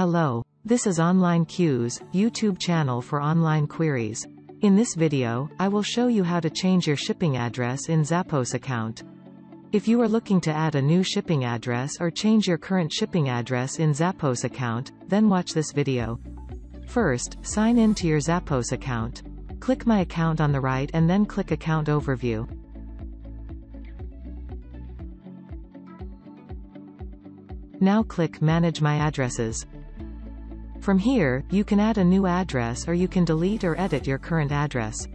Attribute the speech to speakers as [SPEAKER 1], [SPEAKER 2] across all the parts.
[SPEAKER 1] Hello. This is Online Cues, YouTube channel for online queries. In this video, I will show you how to change your shipping address in Zappos account. If you are looking to add a new shipping address or change your current shipping address in Zappos account, then watch this video. First, sign in to your Zappos account. Click My Account on the right and then click Account Overview. Now click Manage My Addresses. From here, you can add a new address or you can delete or edit your current address.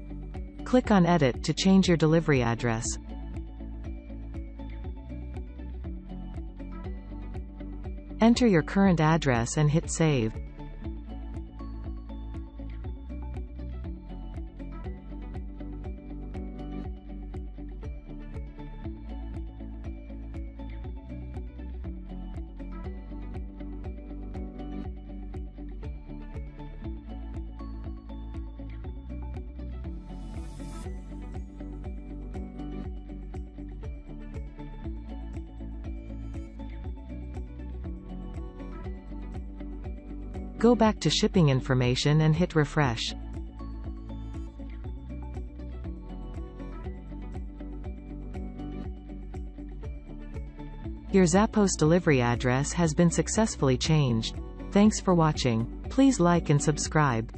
[SPEAKER 1] Click on Edit to change your delivery address. Enter your current address and hit Save. Go back to shipping information and hit refresh. Your Zappos delivery address has been successfully changed. Thanks for watching. Please like and subscribe.